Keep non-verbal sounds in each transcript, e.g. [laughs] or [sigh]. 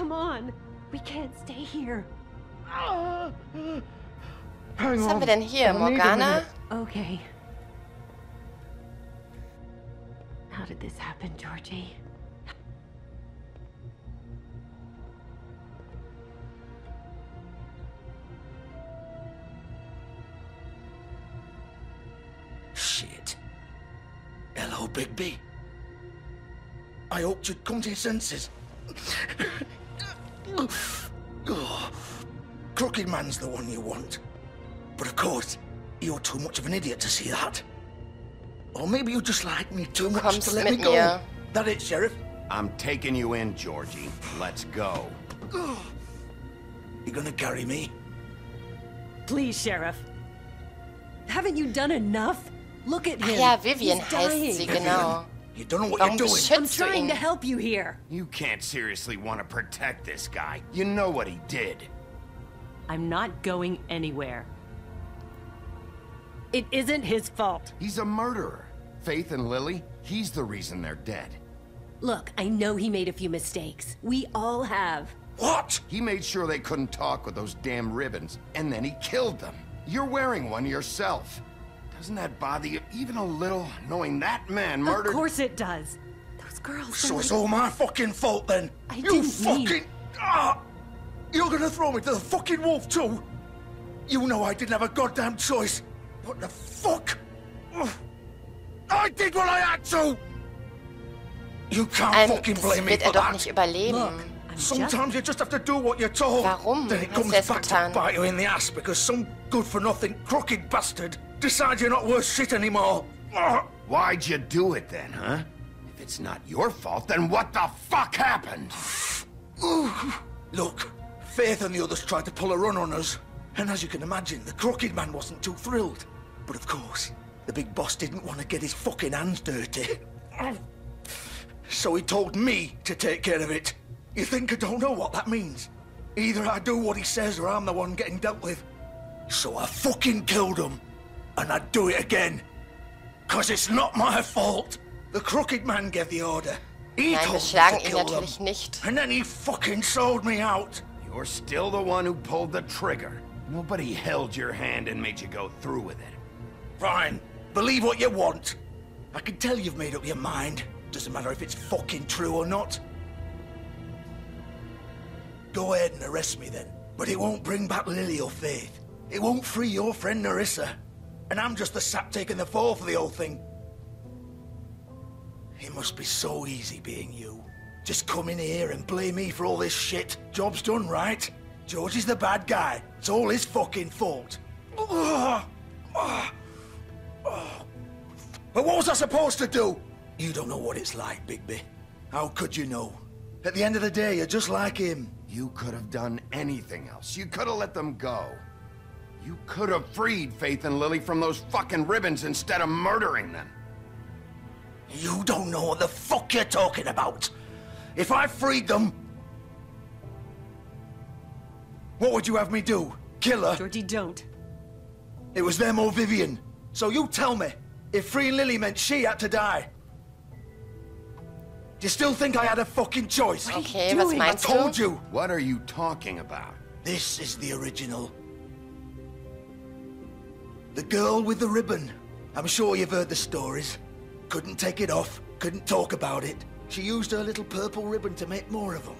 come on. We can't stay here. Ah, hang Was haben on. wir denn hier? I Morgana? Okay. How did this happen, Georgie? Shit. Hello, Bigby. I hoped you'd come to your senses. Crooked Man's the one you want. But of course, you're too much of an idiot to see that. Or maybe you just like me too much kommst to let me go. mir. That it, Sheriff? I'm taking you in, Georgie. Let's go. [sighs] You're gonna carry me? Please, Sheriff. Haven't you done enough? Look at Ach him. ja, Vivian He's heißt sie, genau. You don't know what Warum you're doing. I'm trying to help you here. You can't seriously want to protect this guy. You know what he did. I'm not going anywhere. It isn't his fault. He's a murderer. Faith and Lily, he's the reason they're dead. Look, I know he made a few mistakes. We all have. What? He made sure they couldn't talk with those damn ribbons, and then he killed them. You're wearing one yourself. Doesn't that bother you even a little, knowing that man murdered... Of course it does. Those girls. So it's all my fucking fault then? I you fucking... mean- Ah! You're gonna throw me to the fucking wolf too? You know I didn't have a goddamn choice. What the fuck? I did what I had to! You can't Ein, fucking blame me for er that. Look, Sometimes you just have to do what you're told. Warum Then it comes back getan? to bite you in the ass because some good-for-nothing crooked bastard decides you're not worth shit anymore. Why'd you do it then, huh? If it's not your fault, then what the fuck happened? Look, Faith and the others tried to pull a run on us. And as you can imagine, the crooked man wasn't too thrilled. But of course, the big boss didn't want to get his fucking hands dirty. So he told me to take care of it. You think I don't know what that means? Either I do what he says or I'm the one getting dealt with. So I fucking killed him. And I'd do it again. Cause it's not my fault. The crooked man gave the order. He Nein, told me to kill them. nicht. And then he fucking sold me out. You're still the one who pulled the trigger. Nobody held your hand and made you go through with it. Fine. Believe what you want. I can tell you've made up your mind. Doesn't matter if it's fucking true or not. Go ahead and arrest me then. But it won't bring back Lily or Faith. It won't free your friend Nerissa. And I'm just the sap taking the fall for the whole thing. It must be so easy being you. Just come in here and blame me for all this shit. Job's done, right? George is the bad guy. It's all his fucking fault. But what was I supposed to do? You don't know what it's like, Bigby. How could you know? At the end of the day, you're just like him. You could have done anything else. You could have let them go. You could have freed Faith and Lily from those fucking ribbons instead of murdering them. You don't know what the fuck you're talking about. If I freed them... What would you have me do? Kill her? Georgie, don't. It was them or Vivian. So you tell me, if freeing Lily meant she had to die. Do you still think I had a fucking choice? Okay, was doing? I told you. What are you talking about? This is the original. The girl with the ribbon. I'm sure you've heard the stories. Couldn't take it off, couldn't talk about it. She used her little purple ribbon to make more of them.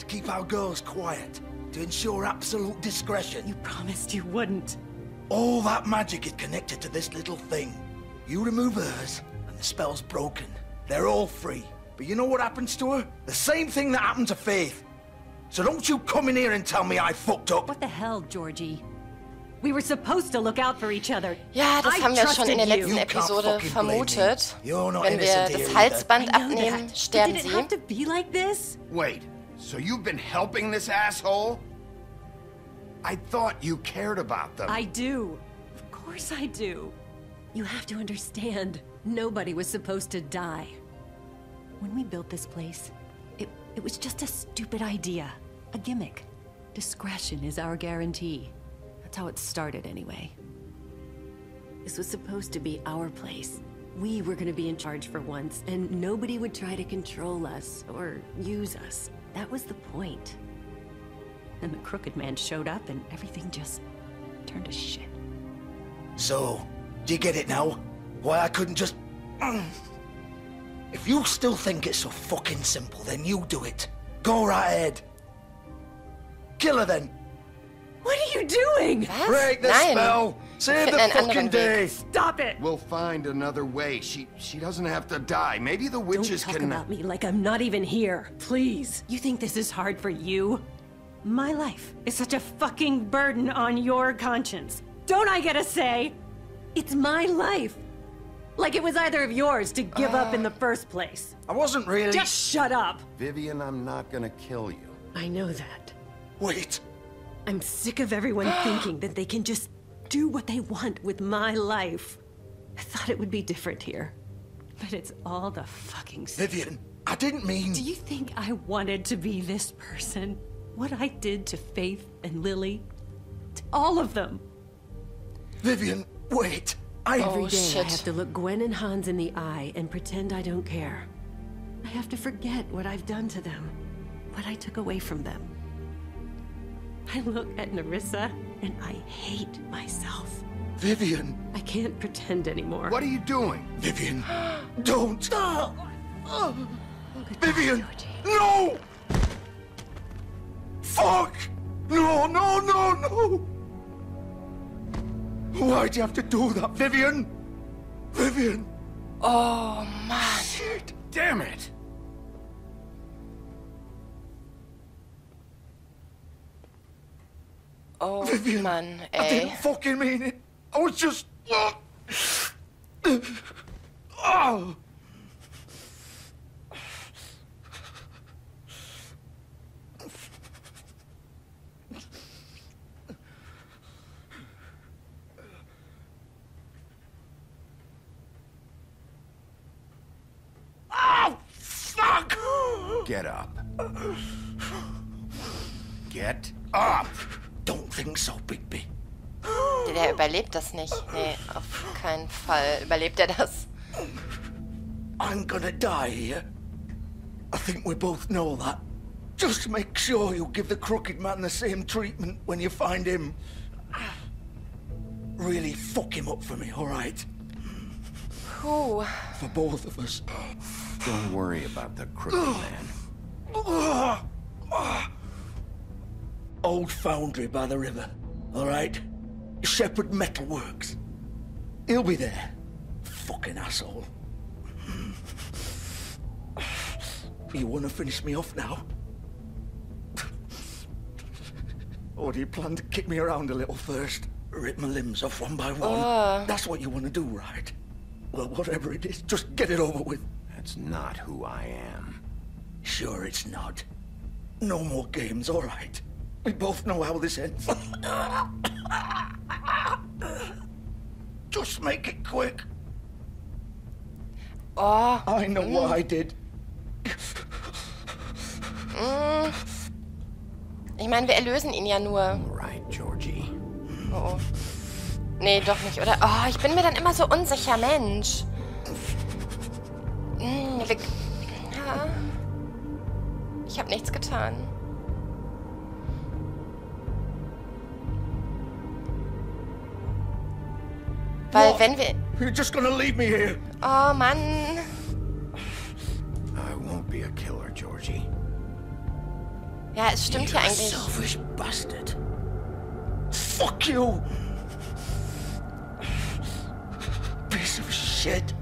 To keep our girls quiet. To ensure absolute discretion. You promised you wouldn't. All that magic is connected to this little thing. You remove hers, and the spell's broken. They're all free. But you know what happens to her? The same thing that happened to Faith. So don't you come in here and tell me I fucked up. What the hell, Georgie? We were supposed to look out for each other. Ja, das I haben wir schon in der trusted letzten you. You can't Episode fucking blame me. vermutet. You're not Wenn wir das Halsband abnehmen, sterben but did it sie. have to be like this? Wait, so you've been helping this asshole? I thought you cared about them. I do. Of course I do. You have to understand, nobody was supposed to die. When we built this place, it, it was just a stupid idea. A gimmick. Discretion is our guarantee. That's how it started, anyway. This was supposed to be our place. We were gonna be in charge for once, and nobody would try to control us or use us. That was the point. Then the Crooked Man showed up, and everything just turned to shit. So, do you get it now? Why I couldn't just... [clears throat] If you still think it's so fucking simple, then you do it. Go right ahead. Kill her then. What are you doing? Was? Break the Nein. spell. Save the [laughs] fucking anderen Weg. day. Stop it! We'll find another way. She she doesn't have to die. Maybe the witches Don't witches talk can. about me like I'm not even here, please. You think this is hard for you? My life is such a fucking burden on your conscience. Don't I get a say? It's my life. Like it was either of yours to give up in the uh, first place. I wasn't really... Just shut up. Vivian, I'm not gonna kill you. I know that. Wait. I'm sick of everyone [gasps] thinking that they can just do what they want with my life. I thought it would be different here. But it's all the fucking same. Vivian, I didn't mean... Do you think I wanted to be this person? What I did to Faith and Lily? To all of them. Vivian, wait. I... Oh, Every day I have to look Gwen and Hans in the eye and pretend I don't care. I have to forget what I've done to them, what I took away from them. [laughs] I look at Nerissa and I hate myself. Vivian, I can't pretend anymore. What are you doing? Vivian, don't. [gasps] Oh, Vivian, Georgie. no! Fuck! No, no, no, no! Why'd you have to do that, Vivian? Vivian! Oh Mann. Shit! Damn it! Oh Vivian! Mann, I didn't eh? fucking mean it. I was just. Oh! Oh, fuck! Get up. [sighs] Get up! Don't think so, Bigby. Der überlebt das nicht. Nee, auf keinen Fall überlebt er das. I'm gonna die here. I think we both know that. Just make sure you give the crooked man the same treatment when you find him. Really fuck him up for me, alright? Puh. For both of us. Don't worry about the crooked man. Old foundry by the river, alright? Shepherd Metalworks. He'll be there. Fucking asshole. You wanna finish me off now? or do you plan to kick me around a little first? Rip my limbs off one by one? Ah. That's what you wanna do, right? Well, whatever it is, just get it over with. That's not who I am. Sure, it's not. No more games, all right. We both know how this ends. Just make it quick. Oh, I know what I did. ich meine, wir erlösen ihn ja nur. Right, Georgie. Oh, oh. Nee, doch nicht, oder? Oh, ich bin mir dann immer so unsicher, Mensch. Hm, wir, ja. Ich habe nichts getan. Weil What? wenn wir... You're just gonna leave me here. Oh, Mann. I won't be a killer, Georgie. Ja, es stimmt hier eigentlich. selfish bastard. Fuck you. Piece of shit.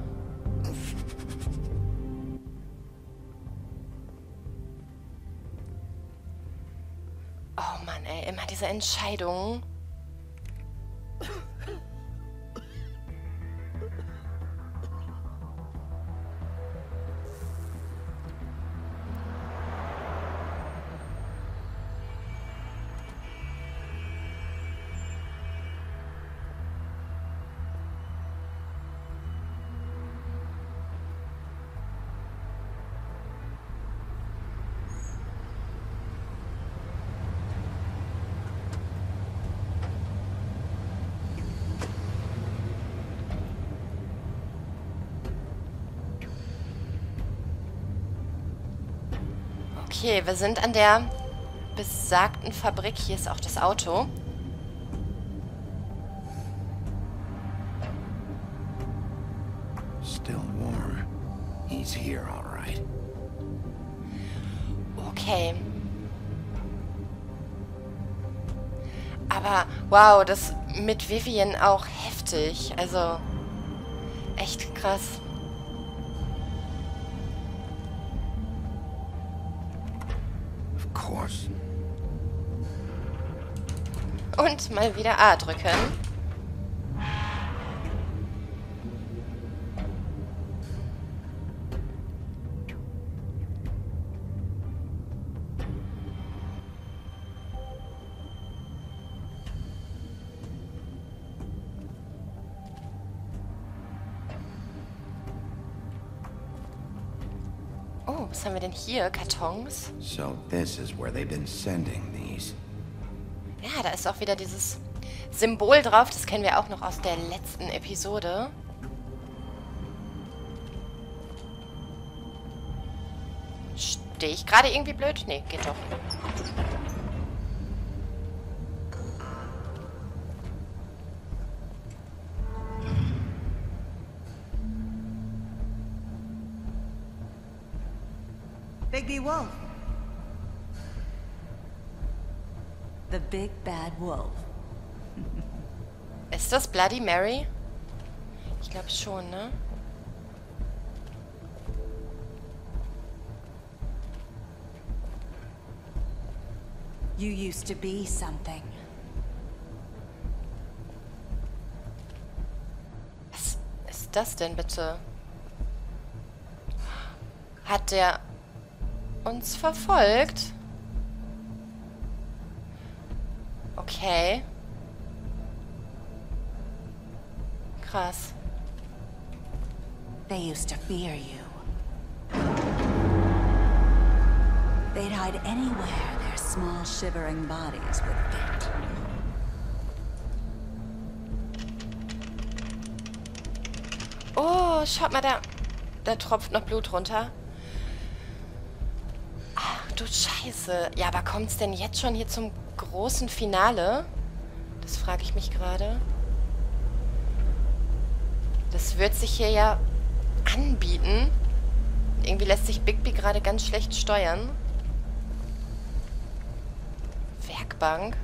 Oh Mann, ey, immer diese Entscheidung. Okay, wir sind an der besagten Fabrik. Hier ist auch das Auto. Still warm. He's here, all right. Okay. Aber, wow, das mit Vivian auch heftig. Also, echt krass. Und mal wieder A drücken. Oh, was haben wir denn hier? Kartons? So this is where they've been sending these. Ja, da ist auch wieder dieses Symbol drauf. Das kennen wir auch noch aus der letzten Episode. Stehe ich gerade irgendwie blöd? Nee, geht doch. Wolf. The Big Bad Wolf. Ist das Bloody Mary? Ich glaube schon, ne? You used to be something. Was ist das denn bitte? Hat der uns verfolgt? Okay. Krass. They used to fear you. They'd hide anywhere their small shivering bodies would fit. Oh, schaut mal, da, da tropft noch Blut runter. Du Scheiße. Ja, aber kommt's denn jetzt schon hier zum großen Finale? Das frage ich mich gerade. Das wird sich hier ja anbieten. Irgendwie lässt sich Bigby gerade ganz schlecht steuern. Werkbank.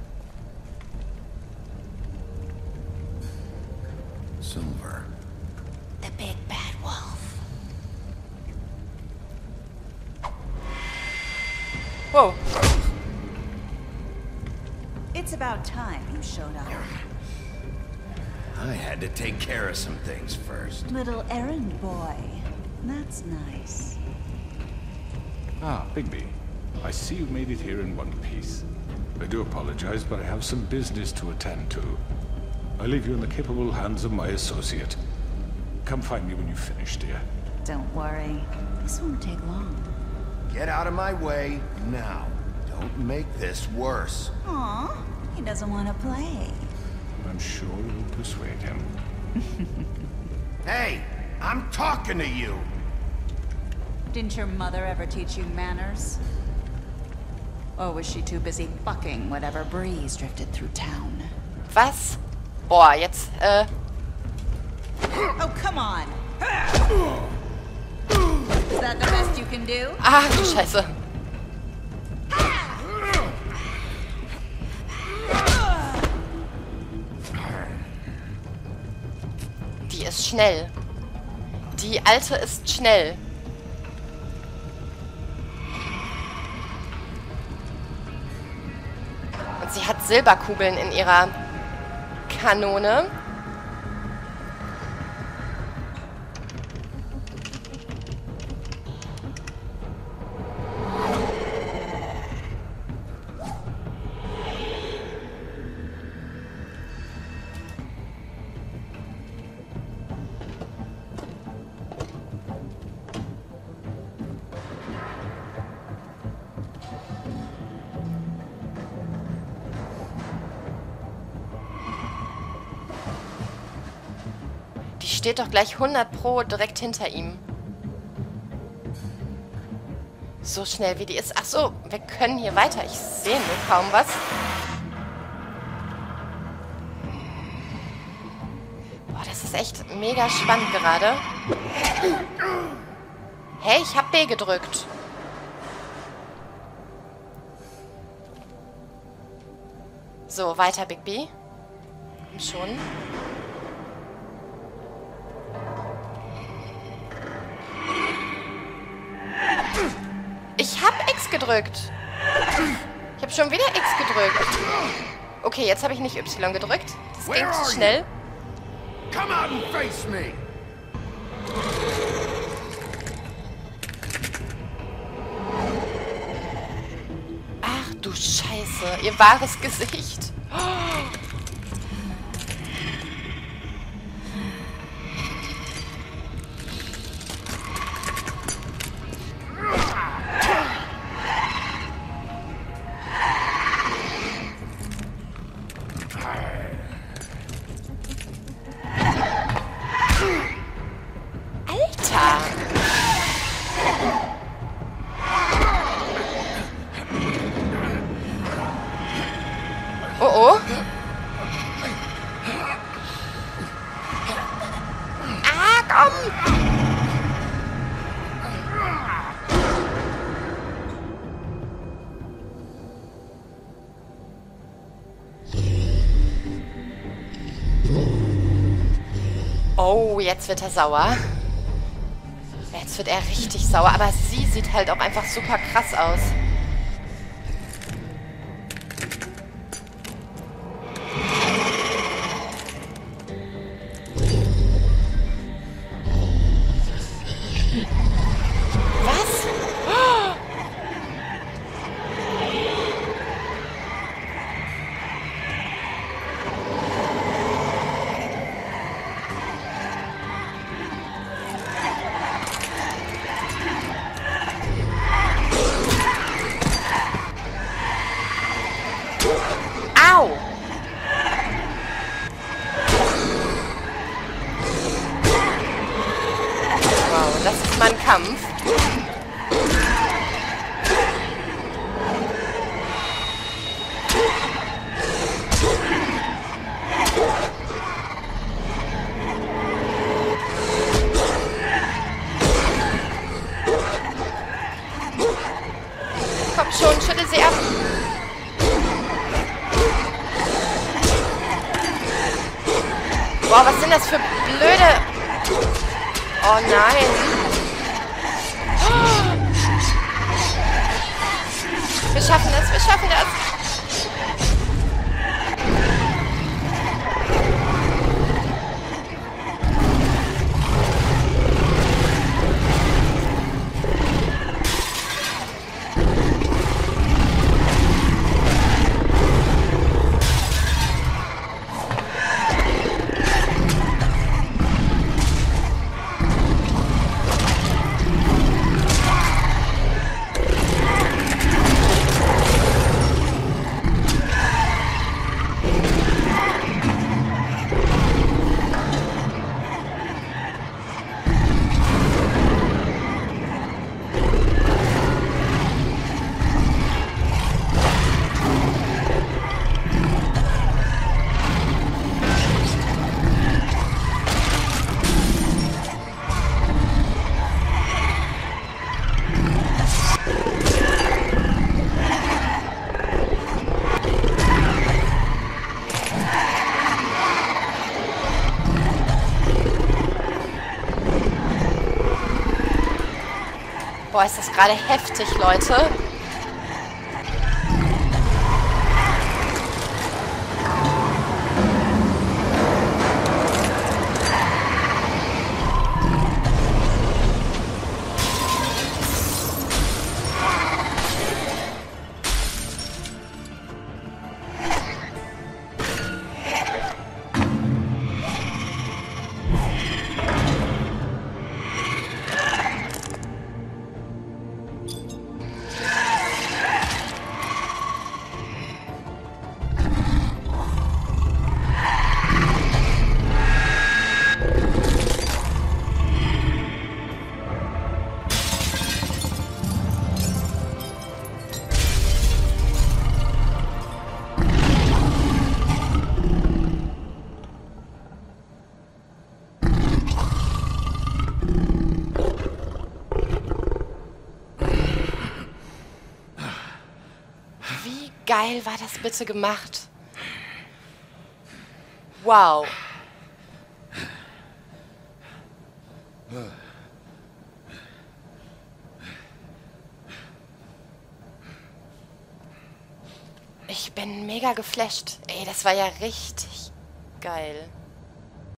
Silver. The Big Bad Wow. It's about time you showed up. I had to take care of some things first. Little errand boy. That's nice. Ah, Bigby. I see you made it here in one piece. I do apologize, but I have some business to attend to. I leave you in the capable hands of my associate. Come find me when you've finished, dear. Don't worry. This won't take long. Get out of my way now. Don't make this worse. Aw, he doesn't want to play. I'm sure you'll persuade him. [laughs] Hey, I'm talking to you. Didn't your mother ever teach you manners? Or was she too busy fucking whatever breeze drifted through town? Was? Boah, jetzt, äh, Oh, come on! [clears throat] Ah, du Scheiße. Die ist schnell. Die alte ist schnell. Und sie hat Silberkugeln in ihrer Kanone. Steht doch gleich 100 pro direkt hinter ihm. So schnell wie die ist. Ach so, wir können hier weiter. Ich sehe nur kaum was. Boah, das ist echt mega spannend gerade. Hey, ich habe B gedrückt. So, weiter, Big B. Komm schon. Ich hab X gedrückt. Ich habe schon wieder X gedrückt. Okay, jetzt habe ich nicht Y gedrückt. Das ging Where are zu schnell. Come out and face me! Ach du Scheiße. Ihr wahres Gesicht. Alter! Jetzt wird er sauer. Jetzt wird er richtig sauer. Aber sie sieht halt auch einfach super krass aus. Das ist mein Kampf. Boah, ist das gerade heftig, Leute. Geil war das bitte gemacht? Wow. Ich bin mega geflasht. Ey, das war ja richtig geil.